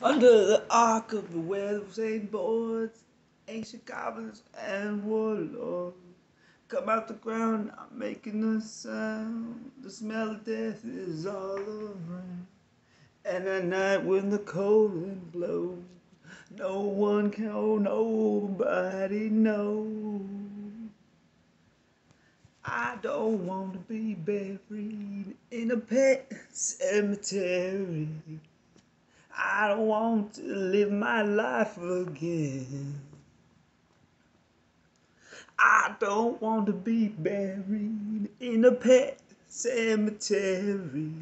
Under the arc of the well-same boards, ancient goblins and warlords come out the ground, I'm making a sound. The smell of death is all around. And at night when the cold wind blows, no one can, oh, nobody knows. I don't want to be buried in a pet cemetery. I don't want to live my life again. I don't want to be buried in a pet cemetery.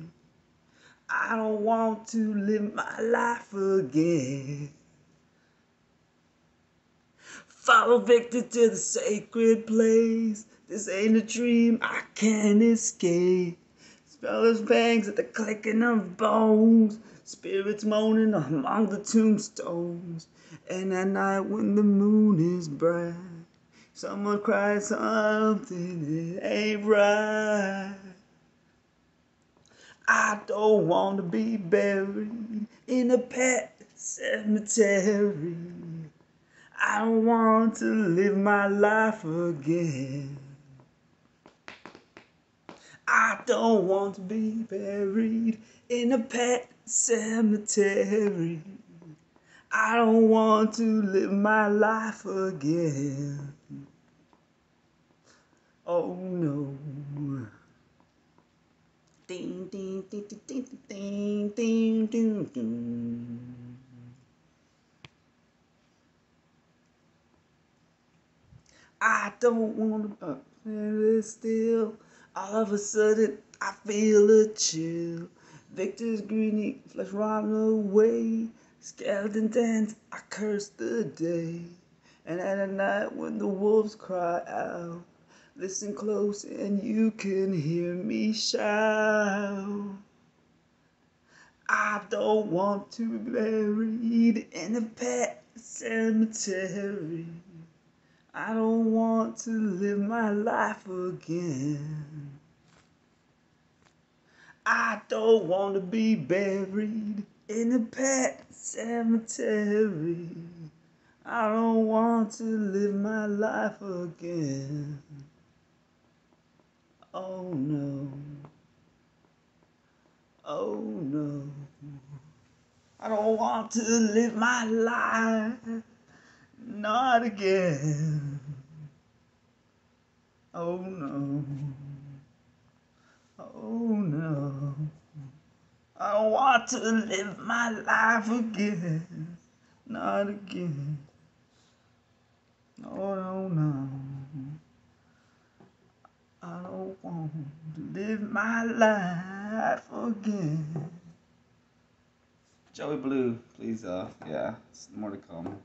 I don't want to live my life again. Follow Victor to the sacred place. This ain't a dream I can't escape. Smell his fangs at the clicking of bones. Spirits moaning among the tombstones. And at night when the moon is bright, someone cries something that ain't right. I don't want to be buried in a pet cemetery. I don't want to live my life again. I don't want to be buried in a pet cemetery. I don't want to live my life again. Oh no. Ding ding ding ding ding ding ding ding. I don't want to stand still. All of a sudden, I feel a chill. Victor's greeny flesh run away. Skeleton dance, I curse the day. And at a night when the wolves cry out, listen close and you can hear me shout. I don't want to be buried in a pet cemetery. I don't want to live my life again. I don't want to be buried in a pet cemetery. I don't want to live my life again. Oh no. Oh no. I don't want to live my life. Not again. Oh no. Oh no. I want to live my life again. Not again. Oh no, no. I don't want to live my life again. Joey Blue, please, uh, yeah, more to come.